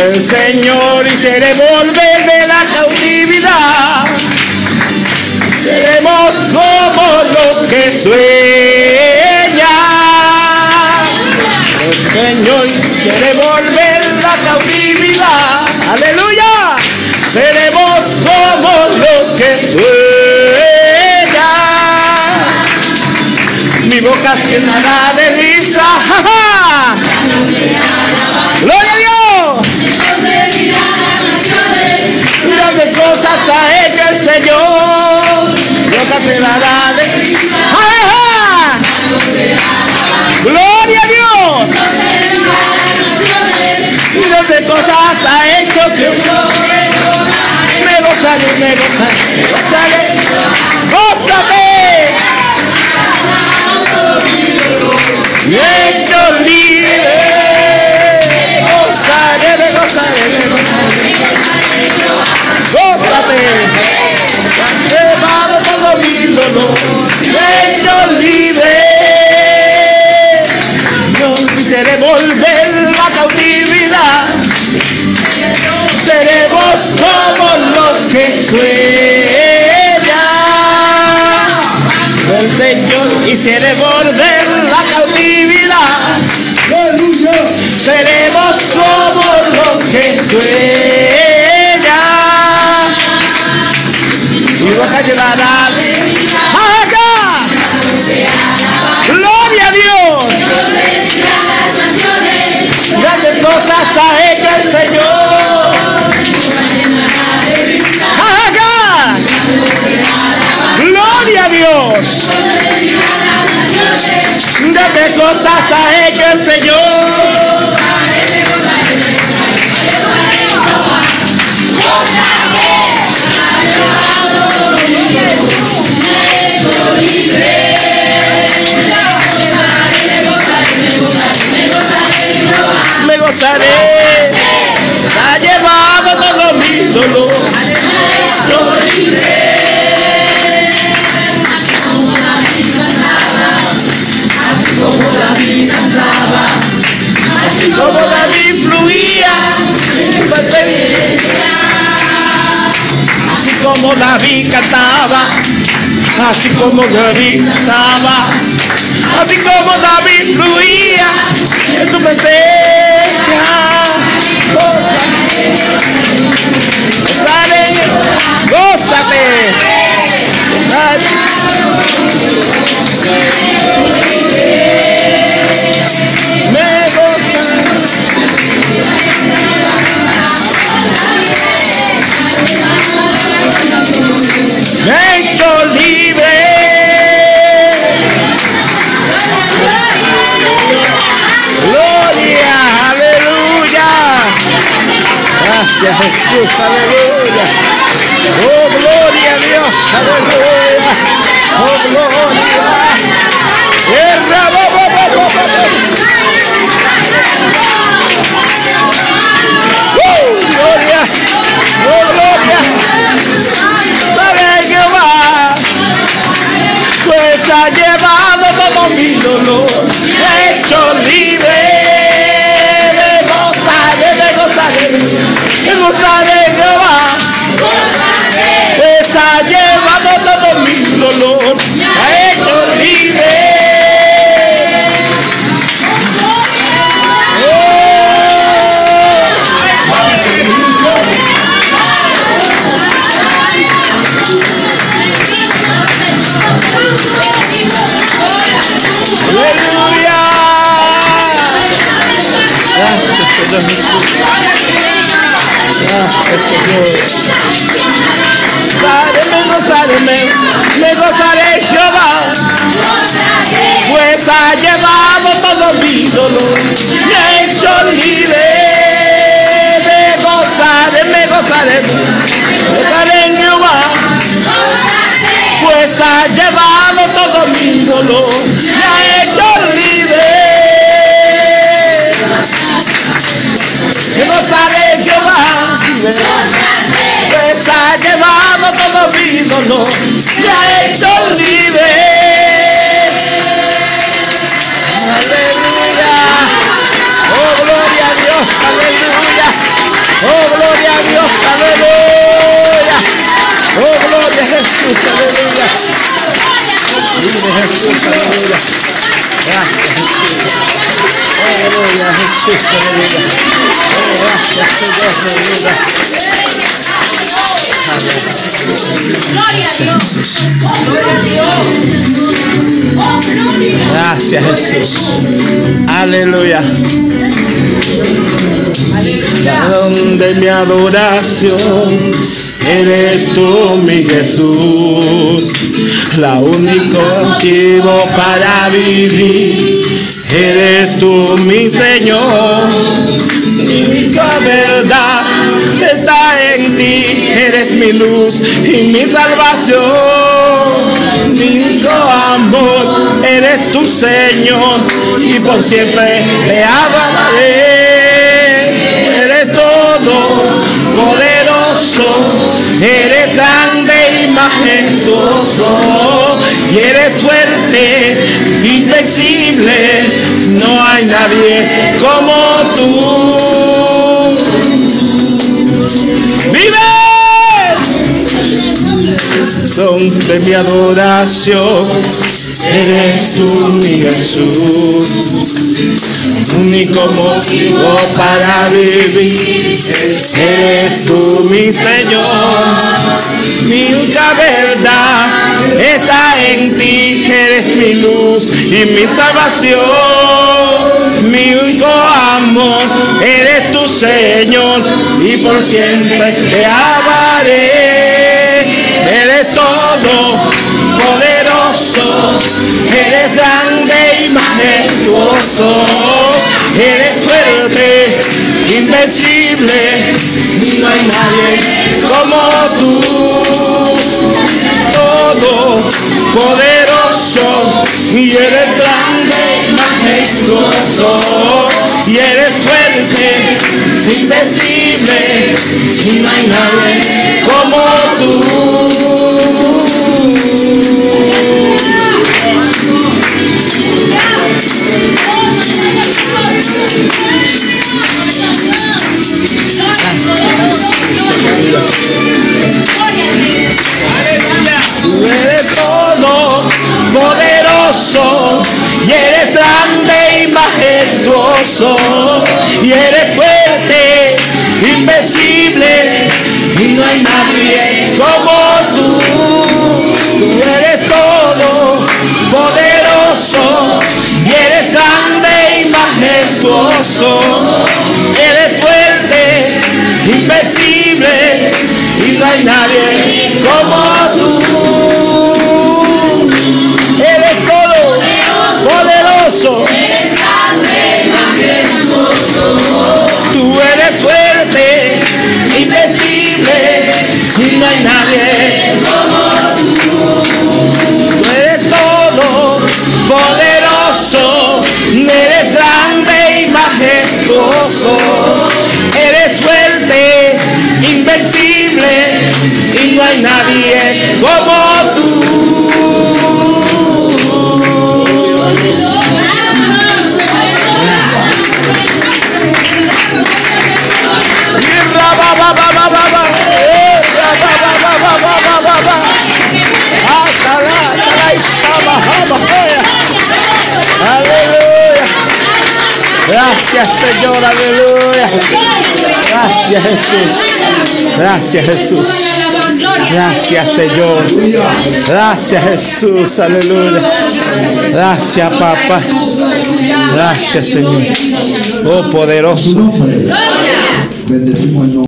el Señor y seré volver de la cautividad. Seremos como los que sueñan. El Señor y seré volver la cautividad. Aleluya. Seremos como los que sueñan. Mi boca llenará De. ¡Ja, ja! ¡Gloria a Dios! Grandes cosas ha hecho Señor. Me gozaré, me gozaré, me gozaré. Hecho libre. Me gozaré, me gozaré. La cautividad. Seremos como los que sueñan. El Señor quisiera volver la Grandes cosas ha hecho el Señor. Como David cantaba. Así como David cantaba. Así como David fluía en tu presencia. Gózate. Gózate. Dolor, hecho libre. Me gozaré, me gozaré, me gozaré Gracias. Gracias, Señor. Gozaré, gozaré, me gozaré Jehová, pues ha llevado todo mi dolor, me ha hecho. Me gozaré, me gozaré, me gozaré Jehová, pues ha llevado todo mi dolor, me pues ha llevado todo mi dolor, ha hecho libre. Aleluya. Oh, gloria a Dios, aleluya. aleluya. Oh, gloria a Jesús, aleluya. Vive Jesús, aleluya. Gracias, Jesús. Oh, gloria a Jesús, aleluya. Gracias, Señor, aleluya. Gloria a Dios. Gloria a Dios. Gracias, Jesús. Aleluya. Donde mi adoración eres tú, mi Jesús. La único motivo para vivir eres tú, mi Señor. Mi única verdad está en ti, eres mi luz y mi salvación. Mi único amor, eres tu Señor y por siempre te amaré. Majestuoso, y eres fuerte, inflexible, no hay nadie como tú. ¡Vive! Donde mi adoración eres tú, mi Jesús. Único motivo para vivir eres tú, mi Señor. Mi única verdad está en ti, eres mi luz y mi salvación. Mi único amor eres tu Señor y por siempre te amaré. Eres todo invencible, no hay nadie como tú. Todo poderoso, y eres grande majestuoso, y eres fuerte, invencible, y no hay nadie como. Tú y eres fuerte, invencible y no hay nadie como tú. Tú eres todo poderoso y eres grande y majestuoso, eres fuerte, invencible y no hay nadie como hay nadie como Gracias Señor, aleluya. Gracias Jesús. Gracias Jesús. Gracias Señor. Gracias Jesús, aleluya. Gracias papá. Gracias Señor. Oh poderoso. Bendecimos.